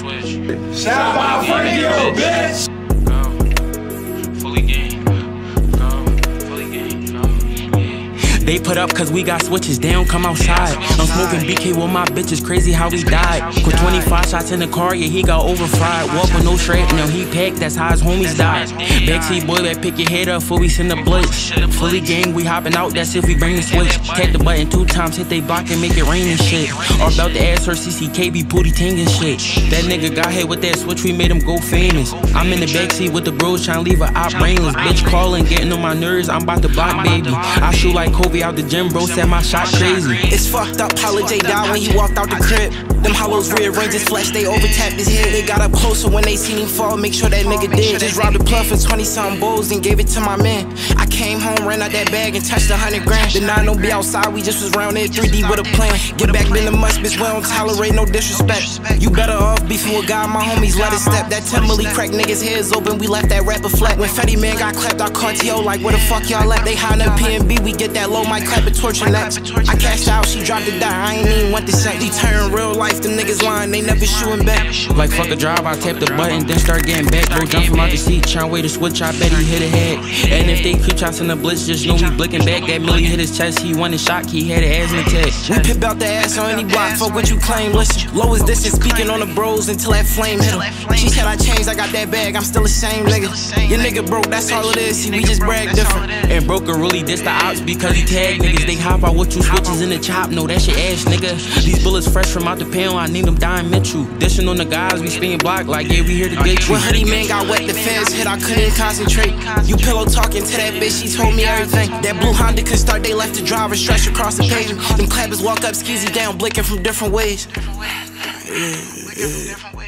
switch. Shout out you bitch. They put up cause we got switches, they don't come outside. I'm smoking BK with my bitches, crazy how we died. Put 25 shots in the car, yeah, he got overfried. Walk with no strap, now he packed, that's how his homies died. Backseat boy, that pick your head up before we send the blitz. Fully gang, we hopping out, that's if we bring the switch. Tap the button two times, hit they block and make it rain and shit. Or about to ask her CCKB booty ting and shit. That nigga got hit with that switch, we made him go famous. I'm in the backseat with the bros trying to leave a op brainless. Bitch calling, getting on my nerves, I'm about to block baby. I shoot like Kobe out the gym, bro, said my shot crazy. It's fucked up, Holiday died when he walked out the crib. Them hollows rearrange his flesh, they overtapped his head. They got up closer when they seen him fall, make sure that nigga dead. Just robbed the plug for 20 something bowls and gave it to my man. I came home, ran out that bag and touched a hundred grand. The nine don't be outside, we just was round there 3D with a plan. Get back in the must, bitch, we don't tolerate no disrespect. You better off beefing with God, my homies let it step. That 10 milli crack niggas' heads open, we left that rapper flat. When Fetty Man got clapped, I caught T.O. like, where the fuck y'all at? They high up PNB, we get that low mic clap and torture next. I cashed out, she dropped it down, I ain't even want the set. We turn real life, the niggas lying, they never shooting back. Like fuck a drive, I tap the button, then start getting back. Bro, jump from out the seat, tryna wait to switch, I bet he hit a head. And if they creep shots in the blitz, just know we blicking back. That Millie hit his chest, he wanted shock, he had an asthma attack. We pip out the ass on any block, fuck what you claim. Listen, low as this is speaking on the bros until that flame hit him. She said I changed, I got that bag, I'm still the same nigga. Your nigga broke, that's all it is. See, we just brag different. And broker really diss the ops because he tag niggas. They hop out with you switches in the chop, no, that's your ass, nigga. These bullets fresh from out the panel, I named them Dime Mitchell. Dishing on the guys, we spin block like, yeah, we here to get you. When Hoodie Man got wet, the feds hit, I couldn't concentrate. You pillow talking to that bitch, she told me everything. That blue Honda could start, they left the driver stretched across the pavement. Them clappers walk up, skizzy down, blinking from different ways. Yeah, yeah.